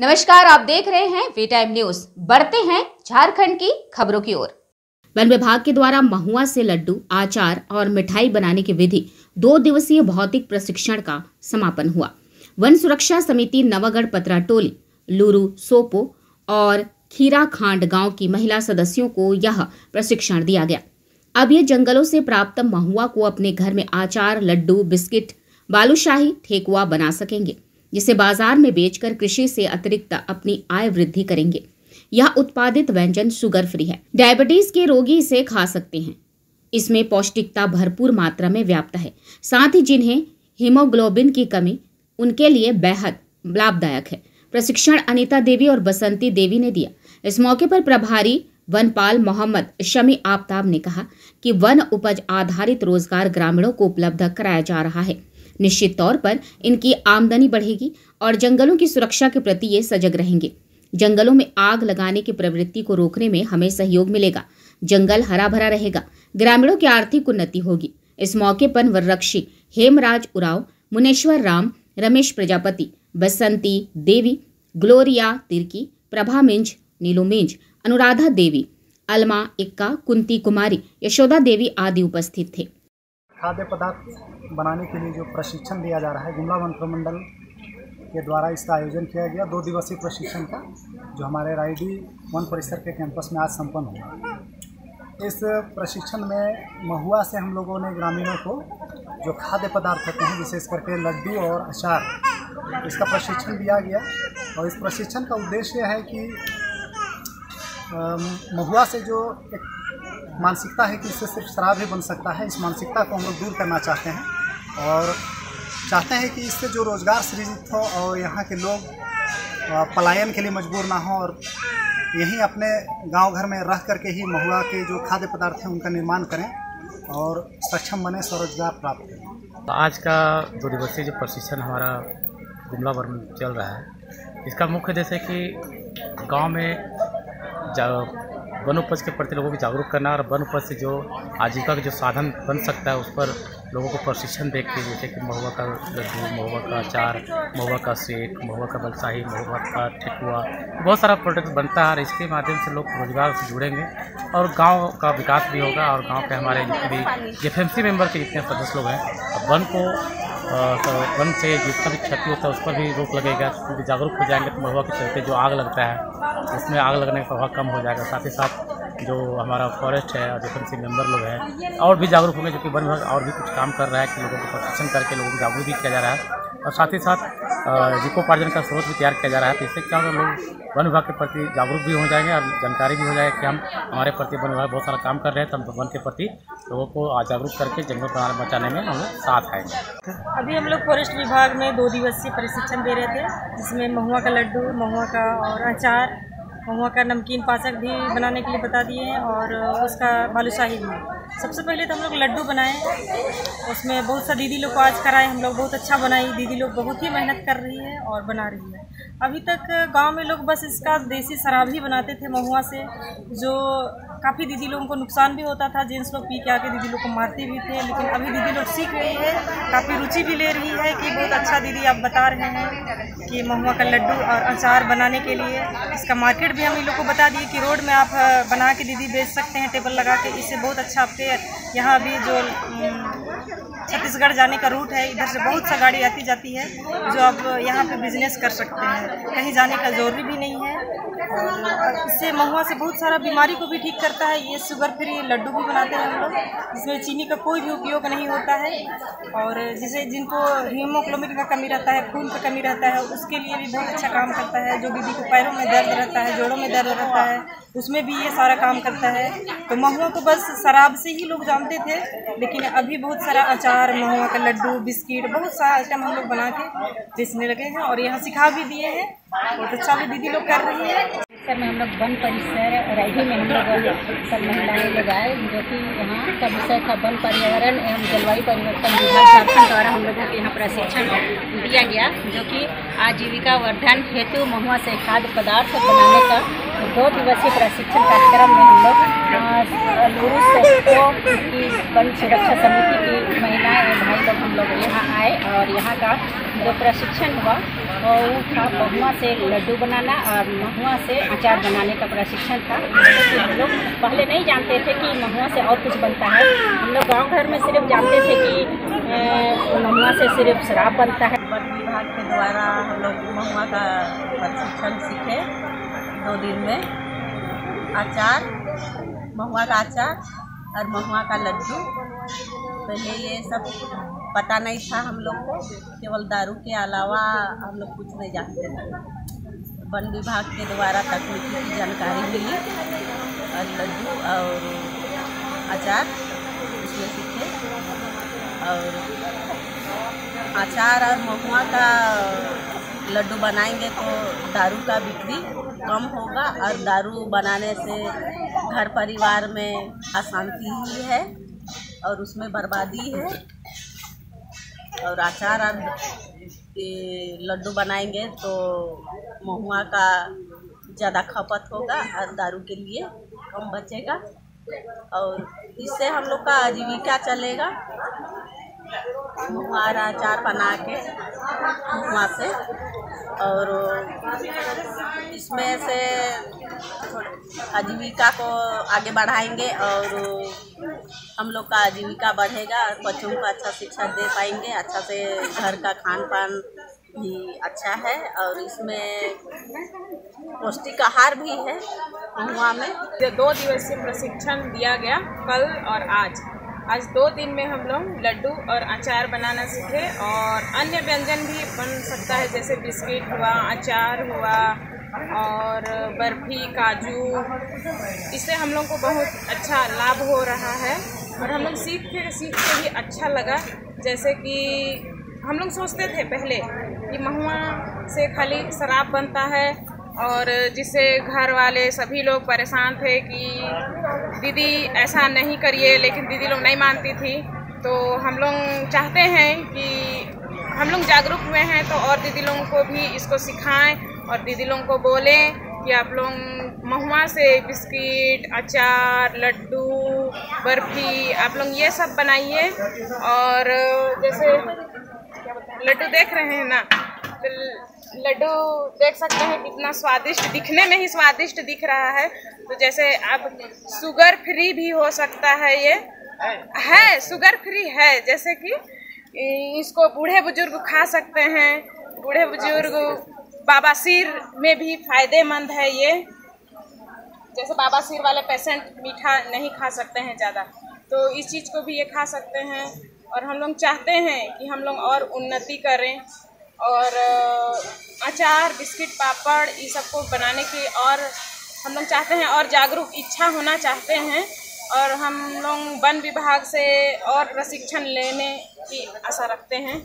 नमस्कार, आप देख रहे हैं वी टाइम न्यूज़ बढ़ते हैं झारखंड की खबरों की ओर। वन विभाग के द्वारा महुआ से लड्डू आचार और मिठाई बनाने की विधि दो दिवसीय भौतिक प्रशिक्षण का समापन हुआ। वन सुरक्षा समिति नवागढ़ पतरा टोली, लूरू, सोपो और खीरा खांड गाँव की महिला सदस्यों को यह प्रशिक्षण दिया गया। अब ये जंगलों से प्राप्त महुआ को अपने घर में आचार लड्डू, बिस्किट, बालूशाही, ठेकुआ बना सकेंगे। जिसे बाज़ार में बेचकर कृषि से अतिरिक्त अपनी आय वृद्धि करेंगे। यह उत्पादित व्यंजन शुगर फ्री है। डायबिटीज़ के रोगी इसे खा सकते हैं। इसमें पौष्टिकता भरपूर मात्रा में व्याप्त है। साथ ही जिन्हें हीमोग्लोबिन की कमी, उनके लिए बेहद लाभदायक है। प्रशिक्षण अनीता देवी और बसंती देवी ने दिया। इस मौके पर प्रभारी वनपाल मोहम्मद शमी आफ्ताब ने कहा कि वन उपज आधारित रोज़गार ग्रामीणों को उपलब्ध कराया जा रहा है। निश्चित तौर पर इनकी आमदनी बढ़ेगी और जंगलों की सुरक्षा के प्रति ये सजग रहेंगे। जंगलों में आग लगाने की प्रवृत्ति को रोकने में हमें सहयोग मिलेगा। जंगल हरा भरा रहेगा। ग्रामीणों की आर्थिक उन्नति होगी। इस मौके पर वनरक्षी हेमराज उराव, मुनेश्वर राम, रमेश प्रजापति, बसंती देवी, ग्लोरिया तिर्की, प्रभा मिंज, नीलू मिंज, अनुराधा देवी, अलमा इक्का, कुंती कुमारी, यशोदा देवी आदि उपस्थित थे। खाद्य पदार्थ बनाने के लिए जो प्रशिक्षण दिया जा रहा है, गुमला वन प्रमंडल के द्वारा इसका आयोजन किया गया। दो दिवसीय प्रशिक्षण का, जो हमारे रायडी वन परिसर के कैंपस में आज संपन्न हुआ। इस प्रशिक्षण में महुआ से हम लोगों ने ग्रामीणों को जो खाद्य पदार्थ होते हैं, विशेष करके लड्डू और अचार, इसका प्रशिक्षण दिया गया। और इस प्रशिक्षण का उद्देश्य है कि महुआ से जो एक मानसिकता है कि इससे सिर्फ़ शराब ही बन सकता है, इस मानसिकता को हम लोग दूर करना चाहते हैं और चाहते हैं कि इससे जो रोज़गार सृजित हो और यहाँ के लोग पलायन के लिए मजबूर ना हो और यहीं अपने गाँव घर में रह करके ही महुआ के जो खाद्य पदार्थ हैं उनका निर्माण करें और सक्षम बने, स्वरोजगार प्राप्त करें। तो आज का दो दिवसीय जो प्रशिक्षण हमारा गुमला भर में चल रहा है, इसका मुख्य उद्देश्य कि गाँव में वन उपज के प्रति लोगों को जागरूक करना और वन उपज से जो आजीविका का जो साधन बन सकता है, उस पर लोगों को प्रशिक्षण देख के, जैसे कि महुआ का लड्डू, महुआ का अचार, महुआ का सेक, महुआ का बलसाही महुआ का ठेकुआ, बहुत सारा प्रोडक्ट बनता है और इसके माध्यम से लोग रोज़गार से जुड़ेंगे और गाँव का विकास भी होगा और गाँव के हमारे जितने भी एफ़ मेंबर के जितने सदस्य लोग हैं, वन को वन से जितना भी क्षति होता है, उस पर भी रोक लगेगा। क्योंकि जागरूक हो जाएँगे तो महुआ के चलते जो आग लगता है, उसमें आग लगने का प्रभाव कम हो जाएगा। साथ ही साथ जो हमारा फॉरेस्ट है और डिफेंसी मेंबर लोग हैं, और भी जागरूक होंगे, जो कि वन विभाग और भी कुछ काम कर रहा है, कि लोगों को प्रशिक्षण करके लोगों को जागरूक भी किया जा रहा है। और साथ ही साथ जीविकोपार्जन का स्रोत भी तैयार किया जा रहा है। तो इससे क्या होगा, लोग वन विभाग के प्रति जागरूक भी हो जाएँगे और जानकारी भी हो जाएगी कि हम हमारे प्रति वन विभाग बहुत सारा काम कर रहे हैं। तो हम वन के प्रति लोगों को जागरूक करके जंगल बचाने में हम लोग साथ आएँगे। अभी हम लोग फॉरेस्ट विभाग में दो दिवसीय प्रशिक्षण दे रहे थे, जिसमें महुआ का लड्डू, महुआ का और अचार महुआ का नमकीन पाचक भी बनाने के लिए बता दिए हैं और उसका बालूशाही भी। सबसे पहले तो हम लोग लड्डू बनाए। उसमें बहुत सा दीदी लोग को आज कराए। हम लोग बहुत अच्छा बनाई। दीदी लोग बहुत ही मेहनत कर रही है और बना रही है। अभी तक गाँव में लोग बस इसका देसी शराब ही बनाते थे महुआ से, जो काफ़ी दीदी लोगों को नुकसान भी होता था, जेंट्स लोग पी के आके दीदी लोग को मारते भी थे, लेकिन अभी दीदी लोग सीख रही है, काफ़ी रुचि भी ले रही है कि बहुत अच्छा दीदी आप बता रहे हैं कि महुआ का लड्डू और अचार बनाने के लिए इसका मार्केट भी हम इन लोग को बता दिए कि रोड में आप बना के दीदी बेच सकते हैं टेबल लगा के, इससे बहुत अच्छा आपके यहाँ अभी जो छत्तीसगढ़ जाने का रूट है, इधर से बहुत सा गाड़ी आती जाती है, जो अब यहाँ पे बिज़नेस कर सकते हैं। कहीं जाने का ज़रूरी भी नहीं है। इससे महुआ से बहुत सारा बीमारी को भी ठीक करता है। ये शुगर फ्री लड्डू भी बनाते हैं हम लोग, जिसमें चीनी का कोई भी उपयोग नहीं होता है। और जिसे जिनको हीमोक्लोमिन का कमी रहता है, खून का कमी रहता है, उसके लिए भी बहुत अच्छा काम करता है। जो दीदी को पैरों में दर्द रहता है, जोड़ों में दर्द रहता है, उसमें भी ये सारा काम करता है। तो महुआ को बस शराब से ही लोग जानते थे, लेकिन अभी बहुत सारा अचार महुआ का लड्डू, बिस्किट, बहुत सारा आइटम हम लोग बना के बेचने लगे हैं और यहाँ सिखा भी दिए हैं। बहुत अच्छा भी दीदी लोग कर रही है। सर, में हम लोग वन परिसर रायडी में हम लोग सब महिलाएँ लोग आए जो कि यहाँ का विषय था वन पर्यावरण एवं जलवायु परिवर्तन विभाग झारखंड द्वारा हम लोगों को यहाँ प्रशिक्षण दिया गया, जो कि आजीविका वर्धन हेतु महुआ से खाद्य पदार्थ बनाने का दो दिवसीय प्रशिक्षण कार्यक्रम में हम लोग की वन सुरक्षा समिति की महिलाएँ एवं भाई लोग हम लोग यहाँ आए और यहाँ का जो प्रशिक्षण हुआ, वो था महुआ से लड्डू बनाना और महुआ से अचार बनाने का प्रशिक्षण था। हम लोग पहले नहीं जानते थे कि महुआ से और कुछ बनता है। हम लोग गाँव घर में सिर्फ़ जानते थे कि महुआ से सिर्फ़ शराब बनता है। वन विभाग के द्वारा हम लोग महुआ का प्रशिक्षण सीखे दो दिन में। अचार, महुआ का अचार और महुआ का लड्डू। पहले ये सब पता नहीं था हम लोग को, केवल दारू के अलावा हम लोग कुछ नहीं जानते थे। वन विभाग के द्वारा तकनीकी की जानकारी मिली और लड्डू और अचार उसमें सीखे। और अचार और महुआ का लड्डू बनाएँगे तो दारू का बिक्री कम होगा और दारू बनाने से घर परिवार में अशांति ही है और उसमें बर्बादी है। और अचार और लड्डू बनाएँगे तो महुआ का ज़्यादा खपत होगा और दारू के लिए कम बचेगा। और इससे हम लोग का आजीविका चलेगा। महुआ अचार बना के महुआ से और इसमें से आजीविका को आगे बढ़ाएँगे और हम लोग का आजीविका बढ़ेगा, बच्चों को अच्छा शिक्षा दे पाएँगे अच्छा से घर का खान पान भी अच्छा है और इसमें पौष्टिक आहार भी है, महुआ में। दो दिवसीय प्रशिक्षण दिया गया कल और आज। आज दो दिन में हम लोग लड्डू और अचार बनाना सीखे और अन्य व्यंजन भी बन सकता है, जैसे बिस्किट हुआ, अचार हुआ और बर्फ़ी, काजू। इससे हम लोग को बहुत अच्छा लाभ हो रहा है और हम लोग सीख के सीख के भी अच्छा लगा। जैसे कि हम लोग सोचते थे पहले कि महुआ से खाली शराब बनता है और जिससे घर वाले सभी लोग परेशान थे कि दीदी ऐसा नहीं करिए, लेकिन दीदी लोग नहीं मानती थी। तो हम लोग चाहते हैं कि हम लोग जागरूक हुए हैं तो और दीदी लोगों को भी इसको सिखाएँ और दीदी लोगों को बोलें कि आप लोग महुआ से बिस्किट, अचार, लड्डू, बर्फ़ी, आप लोग ये सब बनाइए। और जैसे लड्डू देख रहे हैं ना लड्डू देख सकते हैं, कितना स्वादिष्ट, दिखने में ही स्वादिष्ट दिख रहा है। तो जैसे अब शुगर फ्री भी हो सकता है ये। है शुगर फ्री है, जैसे कि इसको बूढ़े बुज़ुर्ग खा सकते हैं। बूढ़े बुज़ुर्ग बाबासीर में भी फ़ायदेमंद है ये। जैसे बाबासीर वाले पेशेंट मीठा नहीं खा सकते हैं ज़्यादा। तो इस चीज़ को भी ये खा सकते हैं। और हम लोग चाहते हैं कि हम लोग और उन्नति करें। और अचार, बिस्किट, पापड़, ये सबको बनाने की और हम लोग चाहते हैं और जागरूक, इच्छा होना चाहते हैं और हम लोग वन विभाग से और प्रशिक्षण लेने की आशा रखते हैं।